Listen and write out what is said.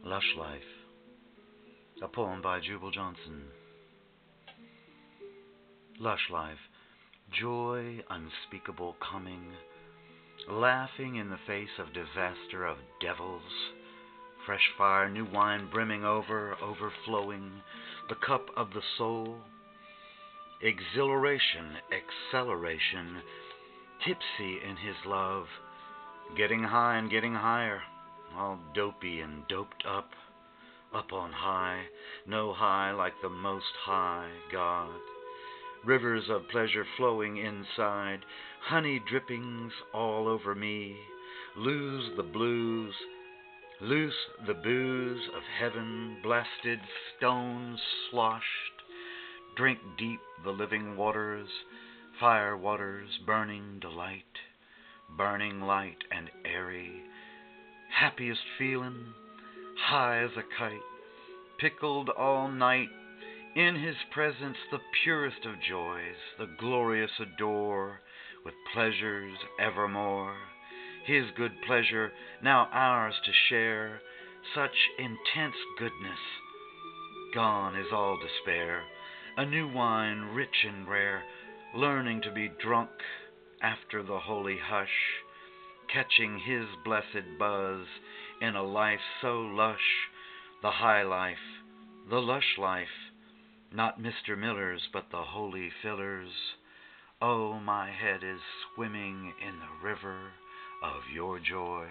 Lush Life, a poem by Jubal Johnson. Lush life, joy unspeakable coming, laughing in the face of disaster of devils, fresh fire, new wine brimming over, overflowing, the cup of the soul, exhilaration, acceleration, tipsy in his love, getting high and getting higher, all dopey and doped up, up on high, no high like the Most High God rivers of pleasure flowing inside, honey drippings all over me. Lose the blues, loose the booze of heaven, blasted stones sloshed. Drink deep the living waters, fire waters, burning delight, burning light and airy. Happiest feeling, high as a kite, pickled all night in his presence the purest of joys, the glorious adore, with pleasures evermore. His good pleasure now ours to share, such intense goodness. Gone is all despair, a new wine rich and rare, learning to be drunk after the holy hush, catching his blessed buzz in a life so lush, the high life, the lush life not Mr. Miller's, but the holy fillers. Oh, my head is swimming in the river of your joy.